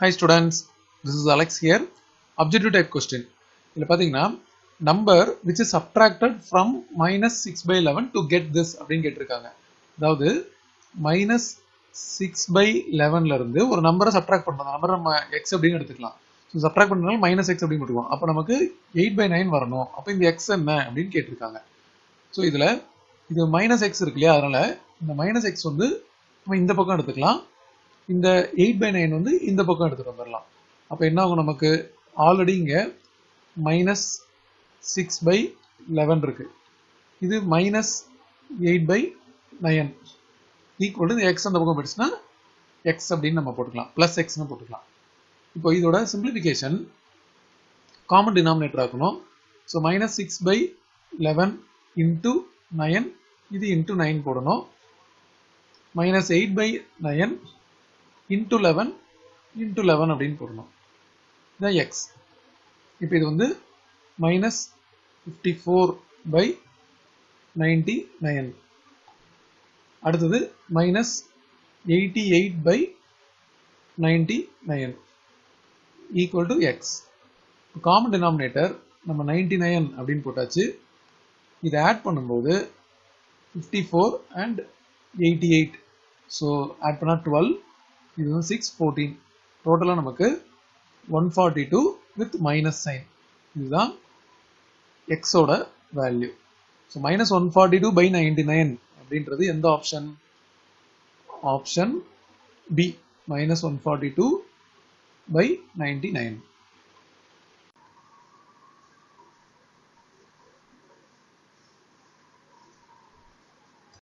Hi students this is Alex here objective type question இதில் பார்த்தீங்கன்னா number which is subtracted from minus 6 by 11 to get this அப்படின்னு கேட்டிருக்காங்க. அதாவது minus six by லெவன்லேருந்து ஒரு நம்பரை subtract பண்ணணும். அந்த நம்பரை நம்ம எக்ஸ் அப்படின்னு எடுத்துக்கலாம். ஸோ சப்ட்ராக்ட் பண்ணனால மைனஸ் எக்ஸ் அப்படின்னு போட்டுக்குவோம் அப்போ நமக்கு எயிட் பை நைன் வரணும். அப்போ இந்த எக்ஸ் என்ன அப்படின்னு கேட்டிருக்காங்க. ஸோ இதில் இது மைனஸ் எக்ஸ் இருக்கு இல்லையா? அதனால் இந்த மைனஸ் எக்ஸ் வந்து நம்ம இந்த பக்கம் எடுத்துக்கலாம். இந்த எயிட் பை நைன் வந்து இந்த பக்கம் எடுத்துகிட்டு வந்துடலாம் அப்போ என்ன ஆகும் நமக்கு? ஆல்ரெடி இங்கே மைனஸ் சிக்ஸ் பை லெவன் இருக்குது இது minus eight by nine equal இந்த எக்ஸ் அந்த பக்கம் போயிடுச்சுன்னா எக்ஸ் அப்படின்னு நம்ம போட்டுக்கலாம். ப்ளஸ் எக்ஸ்னு போட்டுக்கலாம். இப்போ இதோட சிம்பிளிஃபிகேஷன் காமன் டினாமினேட்டர் ஆக்கணும். So minus six by eleven into nine இது இன்ட்டு நைன் போடணும். Minus eight by nine into eleven into eleven அப்படின்னு போடணும். இதான் எக்ஸ் இப்போ இது வந்து minus fifty four by ninety nine அடுத்தது minus eighty eight by ninety nine equal to x common denominator நம்ம நைன்டி நைன் அப்படின்னு போட்டாச்சு. இதை ஆட் பண்ணும்போது fifty four and eighty eight so add பண்ணால் டுவெல் இது வந்து சிக்ஸ் ஃபோர்டீன் டோட்டலாக நமக்கு one forty two with minus sign இதுதான் எக்ஸோட value so minus one forty two by ninety nine அப்படின்றது எந்த option option B minus one forty two by 99